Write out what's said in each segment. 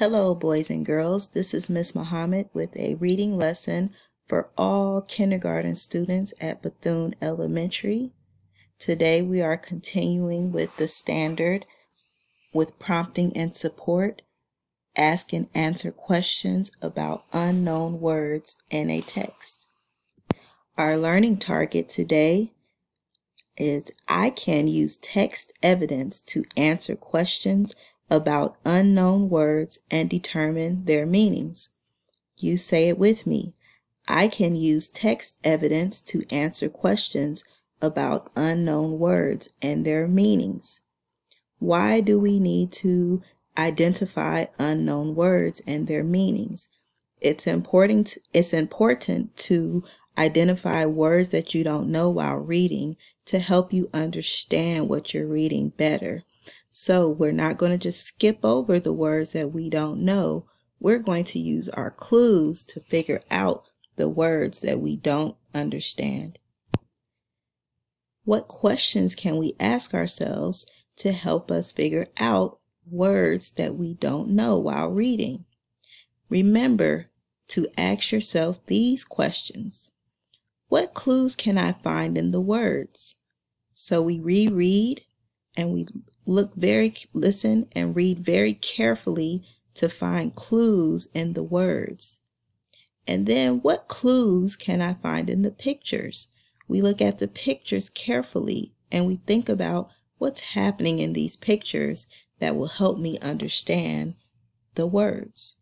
Hello, boys and girls. This is Miss Muhammad with a reading lesson for all kindergarten students at Bethune Elementary. Today we are continuing with the standard with prompting and support, ask and answer questions about unknown words in a text. Our learning target today is I can use text evidence to answer questions about unknown words and determine their meanings. You say it with me. I can use text evidence to answer questions about unknown words and their meanings. Why do we need to identify unknown words and their meanings? It's important it's important to identify words that you don't know while reading to help you understand what you're reading better. So we're not going to just skip over the words that we don't know. We're going to use our clues to figure out the words that we don't understand. What questions can we ask ourselves to help us figure out words that we don't know while reading? Remember to ask yourself these questions. What clues can I find in the words? So we reread and we look very, listen and read very carefully to find clues in the words. And then what clues can I find in the pictures? We look at the pictures carefully and we think about what's happening in these pictures that will help me understand the words.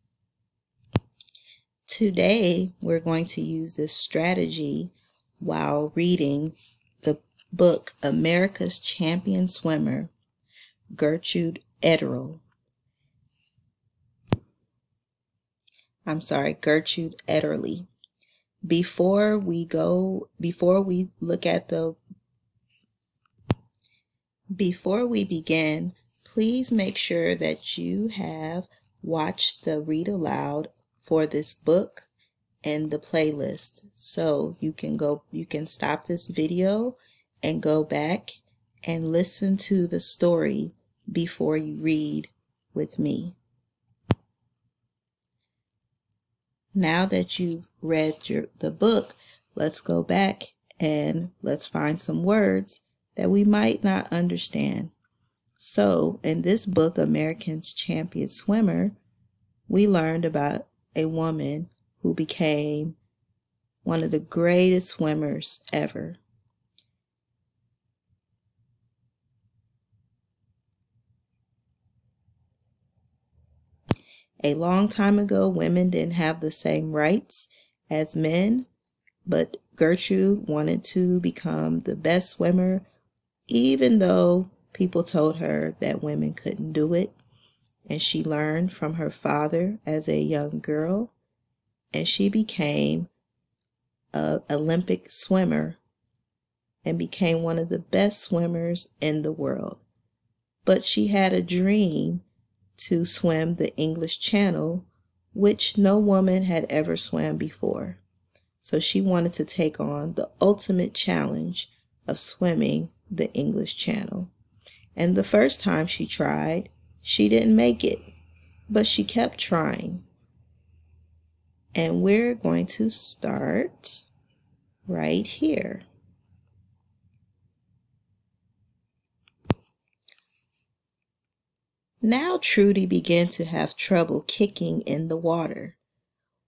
Today, we're going to use this strategy while reading the book America's Champion Swimmer Gertrude Ederle. I'm sorry, Gertrude Ederle. Before we go, before we look at the, before we begin, please make sure that you have watched the read aloud for this book and the playlist. So you can go, you can stop this video and go back and listen to the story before you read with me. Now that you've read your, the book, let's go back and let's find some words that we might not understand. So, in this book, American's Champion Swimmer, we learned about a woman who became one of the greatest swimmers ever. A long time ago, women didn't have the same rights as men, but Gertrude wanted to become the best swimmer, even though people told her that women couldn't do it. And she learned from her father as a young girl, and she became an Olympic swimmer and became one of the best swimmers in the world. But she had a dream to swim the English Channel, which no woman had ever swam before. So she wanted to take on the ultimate challenge of swimming the English Channel. And the first time she tried, she didn't make it, but she kept trying. And we're going to start right here. Now Trudy began to have trouble kicking in the water.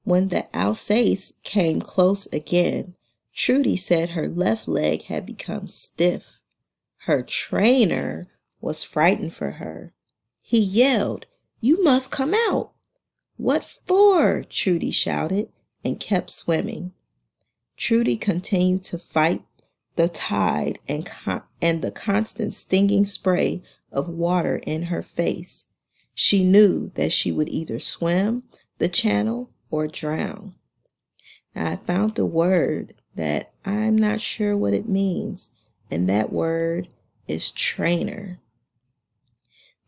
When the Alsace came close again, Trudy said her left leg had become stiff. Her trainer was frightened for her. He yelled, You must come out. What for? Trudy shouted and kept swimming. Trudy continued to fight the tide and, con- and the constant stinging spray of water in her face. She knew that she would either swim the channel or drown. Now, I found a word that I'm not sure what it means, and that word is trainer.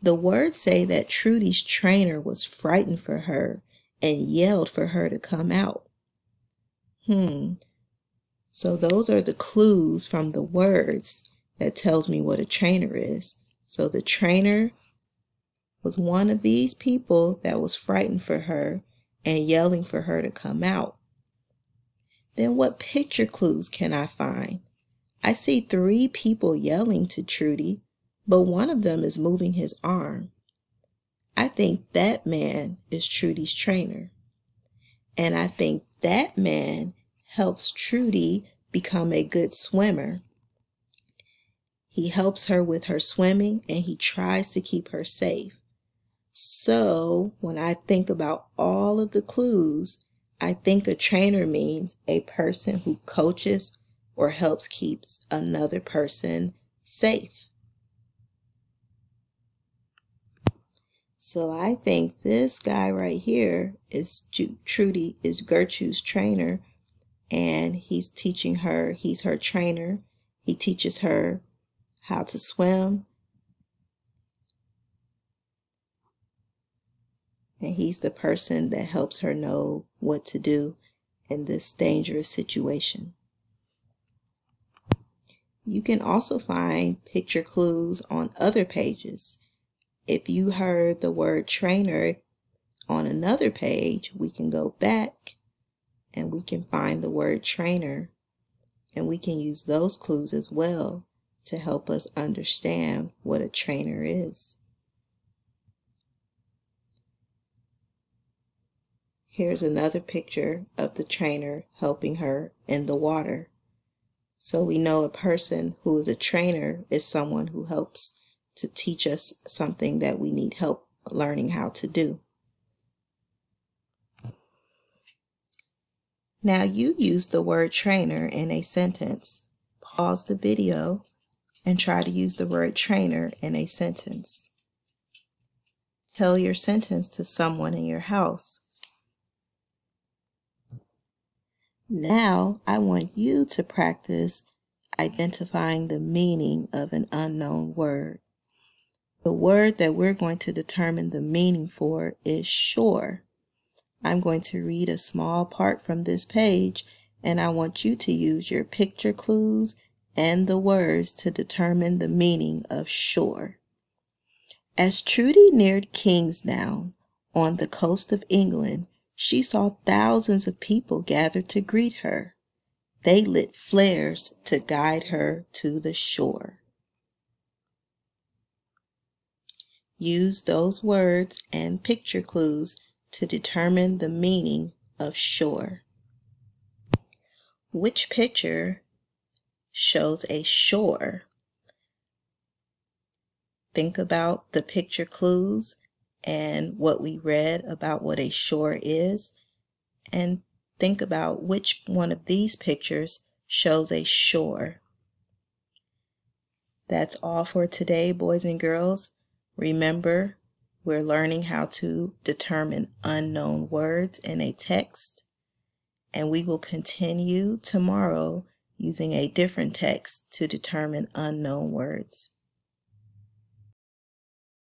The words say that Trudy's trainer was frightened for her and yelled for her to come out. Hmm. So those are the clues from the words that tells me what a trainer is. So the trainer was one of these people that was frightened for her and yelling for her to come out. Then what picture clues can I find? I see three people yelling to Trudy, but one of them is moving his arm. I think that man is Trudy's trainer. And I think that man helps Trudy become a good swimmer. He helps her with her swimming and he tries to keep her safe. So when I think about all of the clues, I think a trainer means a person who coaches or helps keeps another person safe. So I think this guy right here is Trudy is Gertrude's trainer and he's teaching her, he's her trainer. He teaches her how to swim, and he's the person that helps her know what to do in this dangerous situation. You can also find picture clues on other pages. If you heard the word trainer on another page, we can go back and we can find the word trainer and we can use those clues as well to help us understand what a trainer is. Here's another picture of the trainer helping her in the water. So we know a person who is a trainer is someone who helps to teach us something that we need help learning how to do. Now you use the word trainer in a sentence. Pause the video and try to use the word trainer in a sentence. Tell your sentence to someone in your house. Now I want you to practice identifying the meaning of an unknown word. The word that we're going to determine the meaning for is shore. I'm going to read a small part from this page and I want you to use your picture clues and the words to determine the meaning of shore. As Trudy neared Kingsdown on the coast of England, she saw thousands of people gathered to greet her. They lit flares to guide her to the shore. Use those words and picture clues to determine the meaning of shore. Which picture shows a shore? Think about the picture clues and what we read about what a shore is and think about which one of these pictures shows a shore. That's all for today, boys and girls. Remember, we're learning how to determine unknown words in a text, and we will continue tomorrow using a different text to determine unknown words.